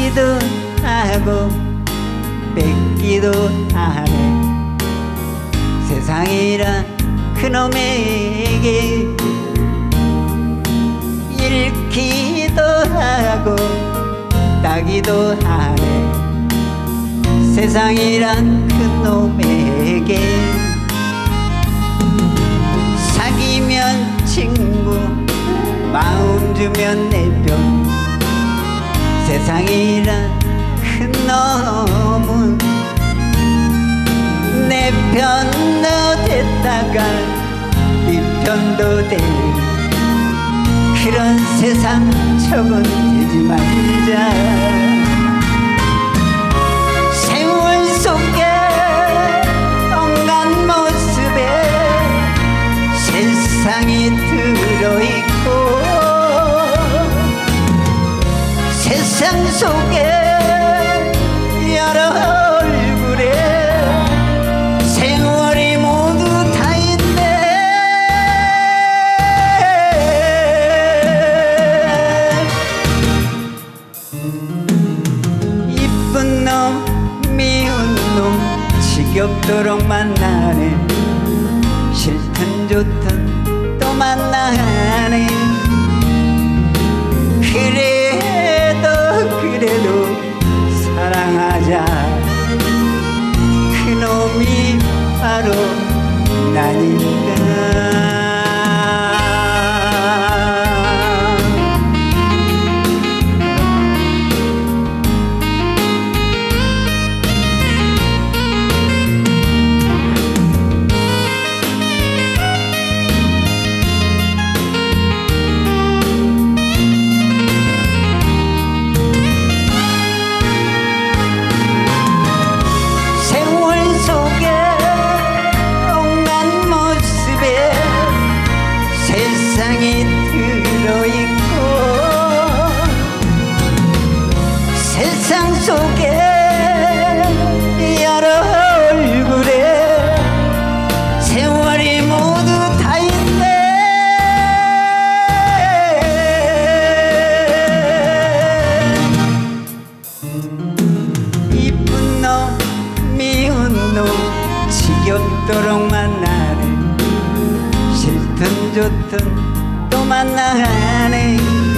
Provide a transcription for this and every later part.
주기도 하고 뺏기도 하네. 세상이란 그놈에게 읽기도 하고 따기도 하네. 세상이란 그놈에게 사귀면 친구 마음 주면 내병 세상이란 큰 놈은 내 편도 됐다가 네 편도 돼 그런 세상 척은 되지 말자 지겹도록 만나네. 싫든 좋든 또 만나네. 그래도 그래도 사랑하자. 그놈이 바로 나니까 지겹도록 만나네. 싫든 좋든 또 만나네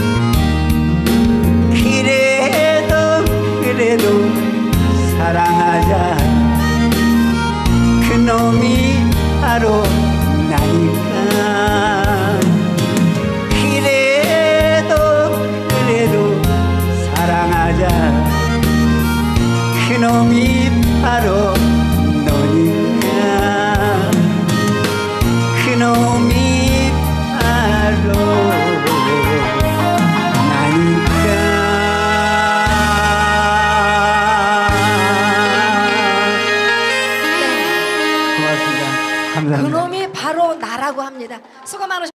vida. Socorro,